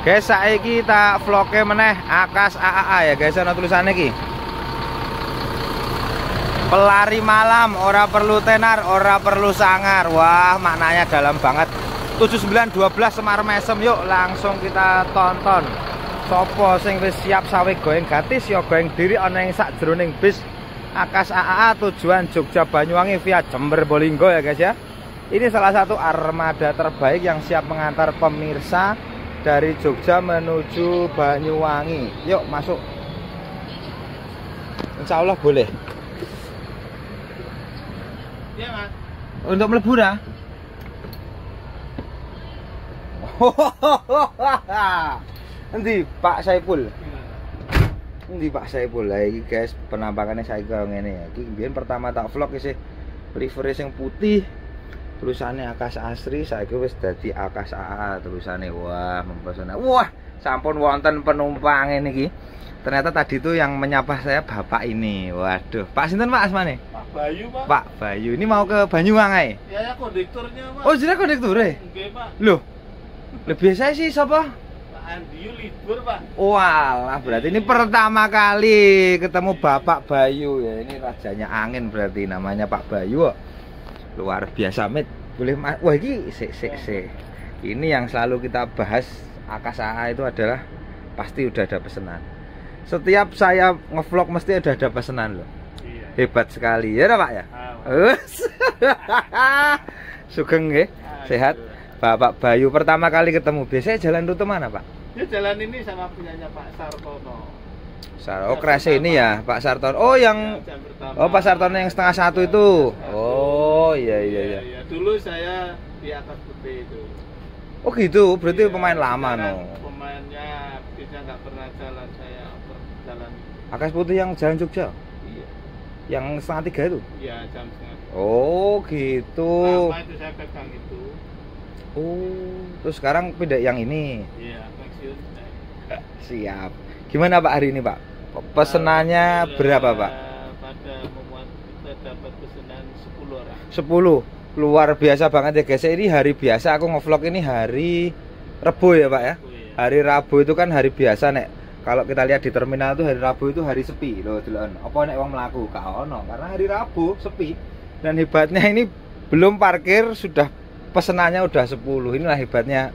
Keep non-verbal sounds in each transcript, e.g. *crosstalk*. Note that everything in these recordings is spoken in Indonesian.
Guys, saiki tak vlognya meneh Akas AAA ya guys, ana tulisannya ki. Pelari malam, ora perlu tenar, ora perlu sangar. Wah, maknanya dalam banget. 7912 Semar Mesem yuk langsung kita tonton. Sopo sing wis siap sawe goeng gratis ya goeng diri ana ing sakjroning bis Akas AAA tujuan Jogja Banyuwangi via Jember Bolinggo ya guys ya. Ini salah satu armada terbaik yang siap mengantar pemirsa dari Jogja menuju Banyuwangi. Yuk masuk. Insya Allah boleh. Iya mas. Untuk melebur ah. *laughs* Nanti Pak Saipul. Nanti Pak Saipul lah ini guys penampakannya saya kira ngene ya. Pertama tak vlog sih prefer yang putih tulisannya Akas Asri saya wis dadi Akas AA tulisannya wah mempesona wah sampun wonten penumpang ini ki ternyata tadi tuh yang menyapa saya bapak ini waduh Pak Sinten Pak Asmane Pak Bayu pak. Pak Bayu ini mau ke Banyuwangi Ya ya kondekturnya pak. oh jadi kondektur ya Enggak pak. loh lebih saya sih siapa Pak Andiu libur pak. Walah, berarti ini pertama kali ketemu Bapak Bayu ya. Ini rajanya angin berarti namanya Pak Bayu. kok. Luar biasa, Mit. Boleh Wah, ini sik sik sik. Ini yang selalu kita bahas Akas AA itu adalah pasti udah ada pesanan. Setiap saya ngevlog mesti udah ada pesanan loh. Iya. Hebat sekali ya, Pak ya. Ah. *laughs* Sugeng nggih. Sehat. Bapak Bayu pertama kali ketemu. Biasanya jalan rute mana, Pak? Ya jalan ini sama punyanya Pak Sartono. Sar oh kerasa ini ya Pak Sartono. Oh yang Ya. Oh Pak Sartono yang setengah satu itu. Oh iya iya iya. iya. Dulu saya di atas putih itu. Oh gitu. Berarti Iya, pemain lama no. Pemainnya bisa nggak pernah jalan saya berjalan. Akas Putih yang jalan Jogja. Iya. Yang setengah tiga itu. Iya jam setengah. Oh gitu. Lama itu saya pegang itu. Oh. Terus sekarang pindah yang ini. Iya pensiun. *laughs* Siap. Gimana Pak hari ini Pak? Pesenannya berapa Pak? Pada dapat pesanan 10 orang. 10 Luar biasa banget ya guys. Ini hari biasa aku ngevlog ini hari Rebo ya Pak ya. Iya. Hari Rabu itu kan hari biasa nek kalau kita lihat di terminal itu hari Rabu itu hari sepi loh delon. Apa nek wong mlaku gak ono karena hari Rabu sepi. Dan hebatnya ini belum parkir sudah pesenannya udah 10. Inilah hebatnya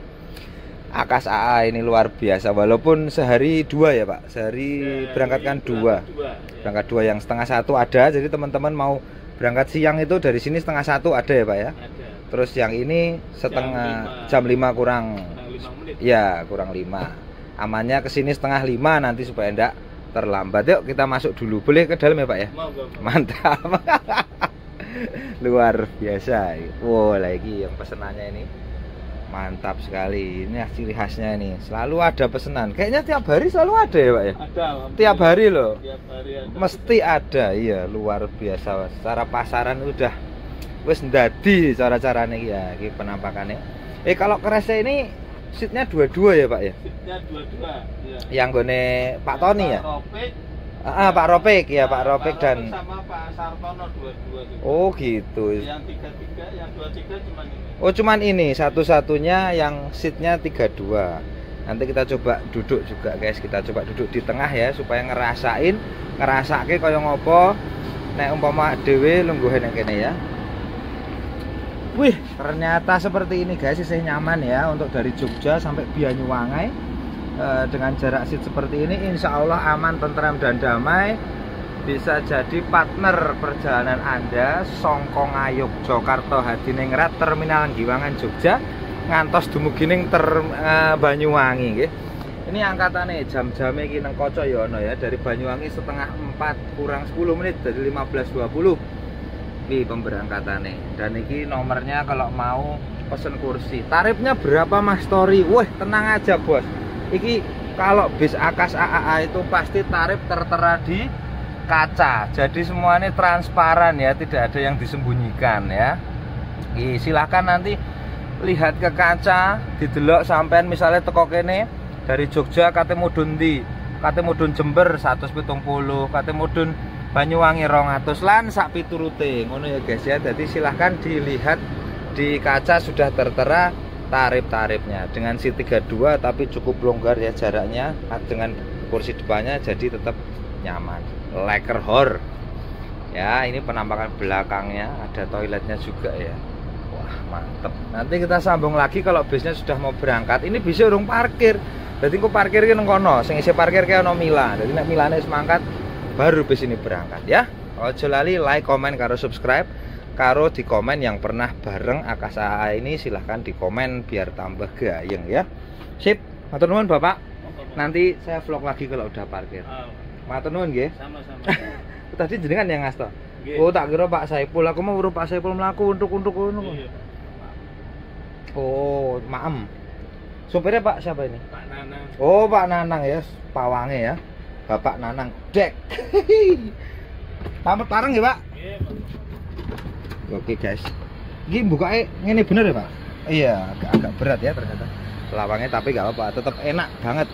Akas AA ini luar biasa walaupun sehari dua ya Pak. Sehari Dari berangkatkan berangkat dua. dua, ya. Berangkat dua yang setengah satu ada jadi teman-teman mau berangkat siang itu dari sini setengah satu ada ya Pak ya. Ada. Terus yang ini setengah jam lima. 5 kurang Kurang lima menit. Ya kurang 5 Amannya ke sini setengah 5 nanti supaya enggak terlambat Yuk kita masuk dulu Boleh ke dalam ya Pak ya? Mau? Mantap *laughs* Luar biasa Wow lagi yang pesenannya ini Mantap sekali Ini ciri khasnya ini Selalu ada pesanan Kayaknya tiap hari selalu ada ya Pak ya? Ada. Tiap hari loh Tiap hari ada. Mesti ada Iya luar biasa Secara pasaran udah Wes ndadi cara-caranya ya Ini penampakannya Eh kalau kerasa ini Seatnya dua-dua ya Pak ya? Seatnya dua-dua. Ya. yang gone Pak Tony ya? Pak Ropik. Ah, Pak Ropik ya, Pak Ropik dan sama Pak Sartono dua-dua juga. Oh gitu. Yang tiga-tiga, yang dua-tiga cuma ini. Oh cuman ini. Satu-satunya yang seatnya 32 Nanti kita coba duduk juga guys. Kita coba duduk di tengah ya Supaya ngerasain Ngerasake kaya ngopo. Nek umpama dewe lungguhin yang kene ya. Wih ternyata seperti ini guys. Isih nyaman ya Untuk dari Jogja sampai Banyuwangi. Eh, Dengan jarak seat seperti ini Insya Allah aman, tentram dan damai bisa jadi partner perjalanan Anda Songkong Ayuk Jokarta Hadiningrat Terminal Giwangan Jogja ngantos dumugining ter eh, Banyuwangi nggih. Ini angkatannya jam-jamnya iki nang kaca ya ono ya dari Banyuwangi setengah 4 kurang 10 menit dari 15.20 Ini pemberangkatannya. Dan ini nomornya kalau mau pesen kursi. Tarifnya berapa mas Tori? Wah tenang aja bos. Iki kalau bis Akas AAA itu pasti tarif tertera di kaca. Jadi semuanya transparan ya tidak ada yang disembunyikan ya. Ih, silahkan nanti lihat ke kaca didelok sampean misalnya teko kene dari Jogja kate mudun di kate mudun Jember 170 kate mudun Banyuwangi 200 lan sak piturute. Ngono ya guys ya. Jadi silahkan dilihat di kaca sudah tertera tarif-tarifnya. Dengan si 32 tapi cukup longgar ya jaraknya dengan kursi depannya jadi tetap nyaman leker hor. Ya ini penampakan belakangnya ada toiletnya juga ya. Wah mantep. Nanti kita sambung lagi kalau bisnya sudah mau berangkat. Ini bisa urung parkir. Jadi aku parkir ke kono. Sing isi parkir ke ono Mila. Jadi nek Milane semangkat baru bis ini berangkat ya. Ojo lali like komen karo subscribe. Karo di komen yang pernah bareng Akasa AA ini silahkan di komen biar tambah gayeng ya. Sip. Matur nuwun Bapak. Nanti saya vlog lagi kalau udah parkir. Oh, matur nuwun nggih sama-sama. *laughs* tadi jenengan yang ngasto Nggih. oh tak kira Pak Saipul aku mau Pak Saipul melaku untuk untuk untuk Iya. oh maem supirnya Pak siapa ini Pak Nanang. oh Pak Nanang ya pawange ya Bapak Nanang dek *laughs* Tamat parang ya Pak Nggih, Pak. Oke guys. Ini bukanya ini bener ya pak? Iya agak, agak berat ya ternyata. Lawangnya tapi nggak apa-apa, tetap enak banget.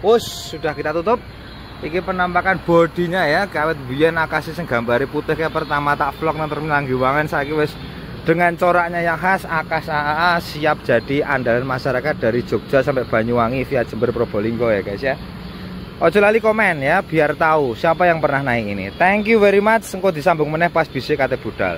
Us sudah kita tutup. Iki penampakan bodinya ya, kawet biyen akasi sing gambare putih kayak pertama tak vlog nang terminal Giwangan saiki wis dengan coraknya yang khas Akas AAA siap jadi andalan masyarakat dari Jogja sampai Banyuwangi via Jember Probolinggo ya guys ya. Ojo lali komen ya biar tahu siapa yang pernah naik ini. Thank you very much. Engko disambung meneh pas bisa kate budal.